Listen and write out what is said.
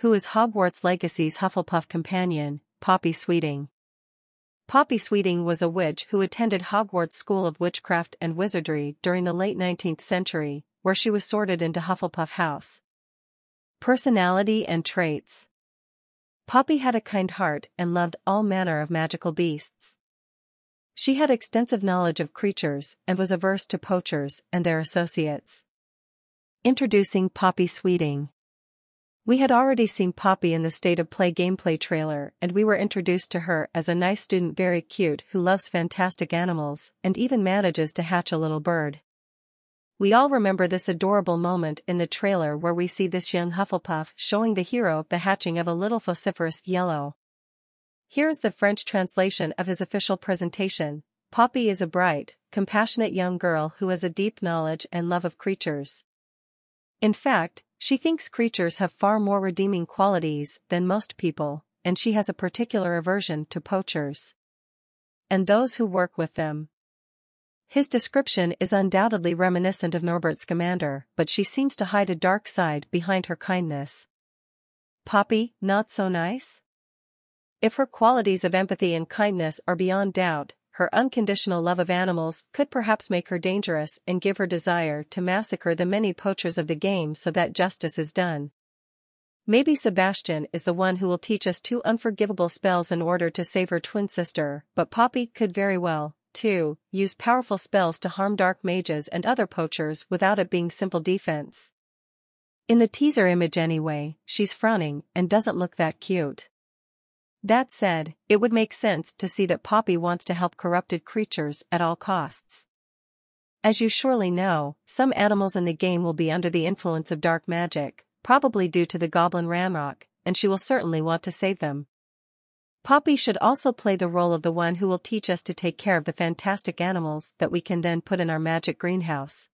who is Hogwarts Legacy's Hufflepuff companion, Poppy Sweeting. Poppy Sweeting was a witch who attended Hogwarts School of Witchcraft and Wizardry during the late 19th century, where she was sorted into Hufflepuff House. Personality and Traits Poppy had a kind heart and loved all manner of magical beasts. She had extensive knowledge of creatures and was averse to poachers and their associates. Introducing Poppy Sweeting we had already seen Poppy in the State of Play gameplay trailer and we were introduced to her as a nice student very cute who loves fantastic animals and even manages to hatch a little bird. We all remember this adorable moment in the trailer where we see this young Hufflepuff showing the hero the hatching of a little vociferous yellow. Here's the French translation of his official presentation. Poppy is a bright, compassionate young girl who has a deep knowledge and love of creatures. In fact, she thinks creatures have far more redeeming qualities than most people, and she has a particular aversion to poachers. And those who work with them. His description is undoubtedly reminiscent of Norbert Scamander, but she seems to hide a dark side behind her kindness. Poppy, not so nice? If her qualities of empathy and kindness are beyond doubt, her unconditional love of animals could perhaps make her dangerous and give her desire to massacre the many poachers of the game so that justice is done. Maybe Sebastian is the one who will teach us two unforgivable spells in order to save her twin sister, but Poppy could very well, too, use powerful spells to harm dark mages and other poachers without it being simple defense. In the teaser image anyway, she's frowning and doesn't look that cute. That said, it would make sense to see that Poppy wants to help corrupted creatures at all costs. As you surely know, some animals in the game will be under the influence of dark magic, probably due to the Goblin Ranrock, and she will certainly want to save them. Poppy should also play the role of the one who will teach us to take care of the fantastic animals that we can then put in our magic greenhouse.